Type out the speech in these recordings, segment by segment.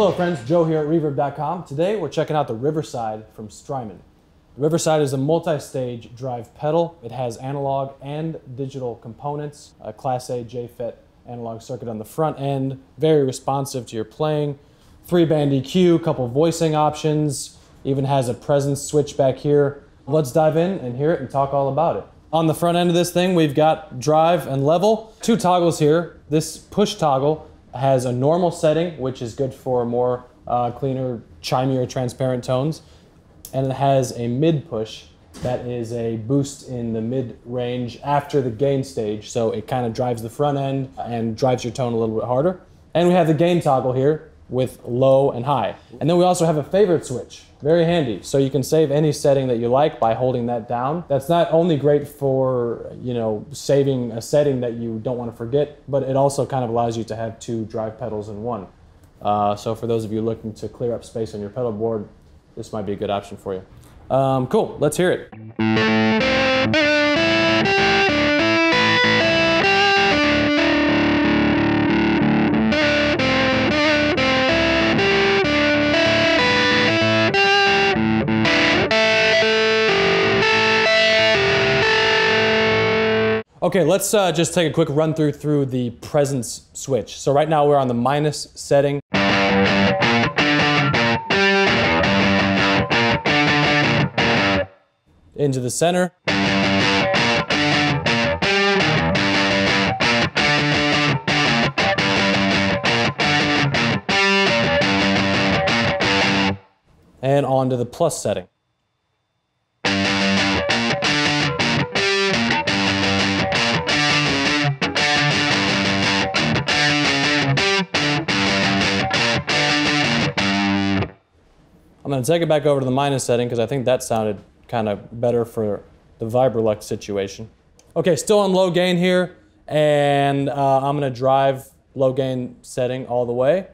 Hello friends, Joe here at Reverb.com. Today we're checking out the Riverside from Strymon. The Riverside is a multi-stage drive pedal. It has analog and digital components, a Class A JFET analog circuit on the front end, very responsive to your playing, three band EQ, couple voicing options, even has a presence switch back here. Let's dive in and hear it and talk all about it. On the front end of this thing, we've got drive and level. Two toggles here. This push toggle has a normal setting, which is good for more uh, cleaner, chimier, transparent tones. And it has a mid push that is a boost in the mid range after the gain stage. So it kind of drives the front end and drives your tone a little bit harder. And we have the gain toggle here, with low and high. And then we also have a favorite switch, very handy. So you can save any setting that you like by holding that down. That's not only great for, you know, saving a setting that you don't want to forget, but it also kind of allows you to have two drive pedals in one. Uh, so for those of you looking to clear up space on your pedal board, this might be a good option for you. Um, cool, let's hear it. Okay, let's uh, just take a quick run through through the presence switch. So right now we're on the minus setting. Into the center. And onto the plus setting. I'm going to take it back over to the minus setting because I think that sounded kind of better for the Vibrolux situation. Okay, still on low gain here, and uh, I'm going to drive low gain setting all the way.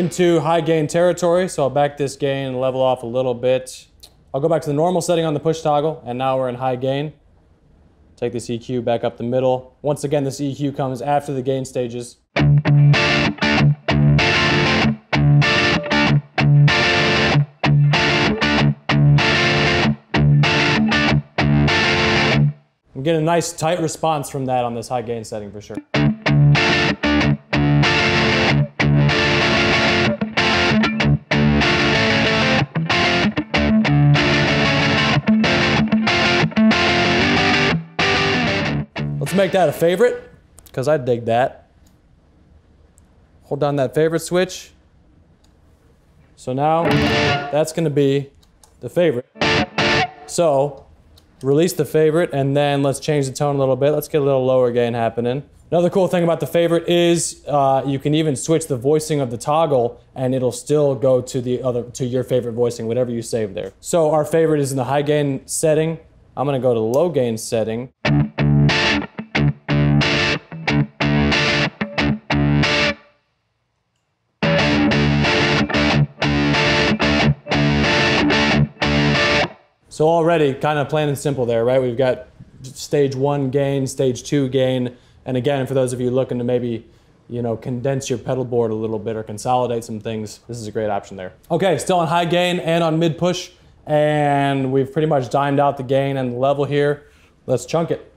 Into high gain territory. So I'll back this gain and level off a little bit. I'll go back to the normal setting on the push toggle, and now we're in high gain. Take this EQ back up the middle. Once again, this EQ comes after the gain stages. I'm getting a nice tight response from that on this high gain setting for sure. Let's make that a favorite, because I dig that. Hold down that favorite switch. So now that's going to be the favorite. So release the favorite and then let's change the tone a little bit. Let's get a little lower gain happening. Another cool thing about the favorite is uh, you can even switch the voicing of the toggle and it'll still go to the other to your favorite voicing, whatever you save there. So our favorite is in the high gain setting. I'm gonna go to the low gain setting. So already kind of plain and simple there, right? We've got stage one gain, stage two gain. And again, for those of you looking to maybe, you know, condense your pedal board a little bit or consolidate some things, this is a great option there. Okay, still on high gain and on mid push. And we've pretty much dimed out the gain and the level here. Let's chunk it.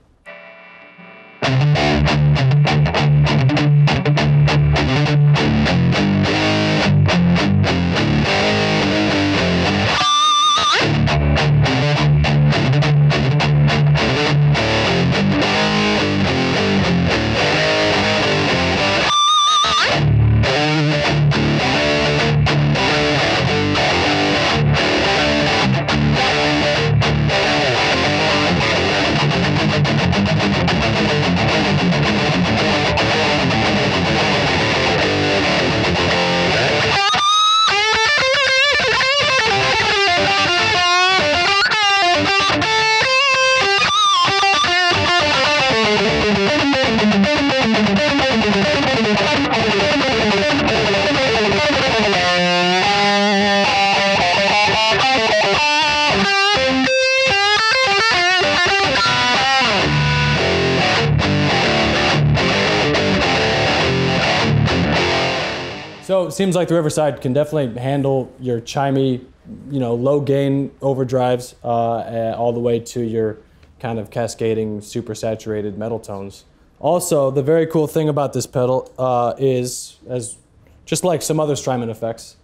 So it seems like the Riverside can definitely handle your chimey, you know, low gain overdrives uh, all the way to your kind of cascading, super saturated metal tones. Also, the very cool thing about this pedal uh, is, as just like some other Strymon effects,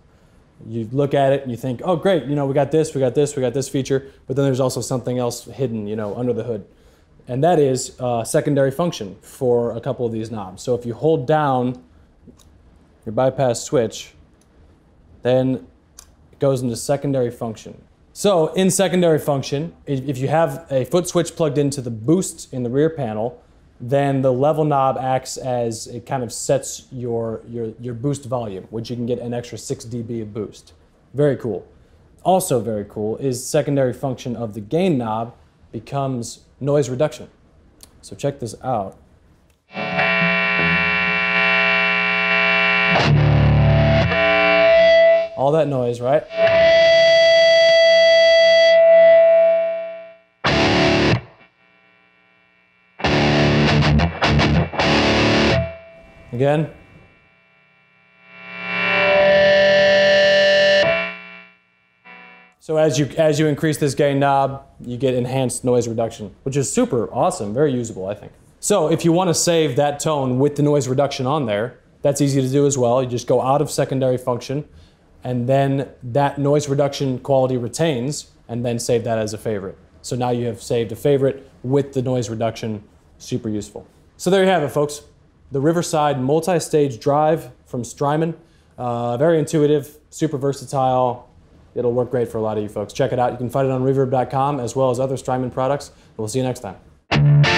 you look at it and you think, oh, great, you know, we got this, we got this, we got this feature, but then there's also something else hidden, you know, under the hood. And that is a secondary function for a couple of these knobs. So if you hold down your bypass switch, then it goes into secondary function. So in secondary function, if you have a foot switch plugged into the boost in the rear panel, then the level knob acts as it kind of sets your, your, your boost volume, which you can get an extra 6 dB of boost. Very cool. Also very cool is secondary function of the gain knob becomes noise reduction. So check this out. All that noise, right? Again. So as you, as you increase this gain knob, you get enhanced noise reduction, which is super awesome, very usable, I think. So if you want to save that tone with the noise reduction on there, that's easy to do as well. You just go out of secondary function, and then that noise reduction quality retains, and then save that as a favorite. So now you have saved a favorite with the noise reduction, super useful. So there you have it, folks the Riverside multi-stage drive from Strymon. Uh, very intuitive, super versatile. It'll work great for a lot of you folks. Check it out. You can find it on reverb.com as well as other Strymon products. we'll see you next time.